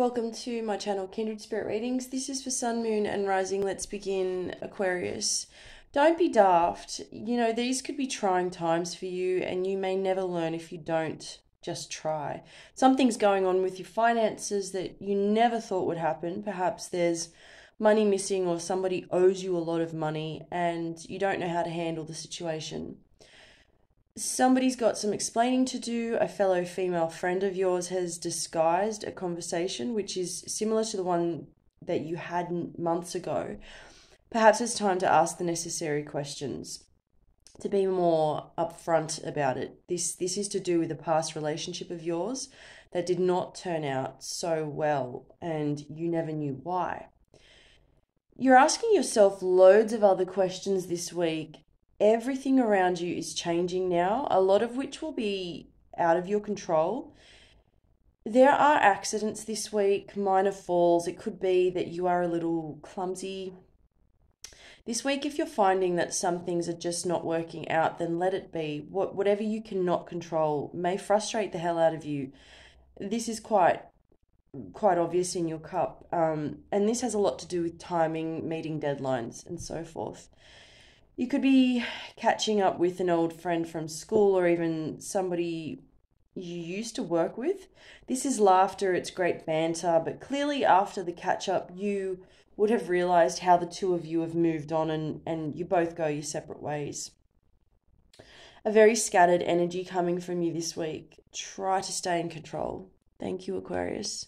Welcome to my channel, Kindred Spirit Readings. This is for Sun, Moon, and Rising. Let's begin, Aquarius. Don't be daft. You know, these could be trying times for you, and you may never learn if you don't just try. Something's going on with your finances that you never thought would happen. Perhaps there's money missing, or somebody owes you a lot of money, and you don't know how to handle the situation somebody's got some explaining to do. A fellow female friend of yours has disguised a conversation which is similar to the one that you had months ago. Perhaps it's time to ask the necessary questions to be more upfront about it. This this is to do with a past relationship of yours that did not turn out so well and you never knew why. You're asking yourself loads of other questions this week everything around you is changing now, a lot of which will be out of your control. There are accidents this week, minor falls. It could be that you are a little clumsy. This week, if you're finding that some things are just not working out, then let it be. What, whatever you cannot control may frustrate the hell out of you. This is quite quite obvious in your cup, um, and this has a lot to do with timing, meeting deadlines, and so forth. You could be catching up with an old friend from school or even somebody you used to work with. This is laughter, it's great banter, but clearly after the catch up, you would have realized how the two of you have moved on and, and you both go your separate ways. A very scattered energy coming from you this week. Try to stay in control. Thank you, Aquarius.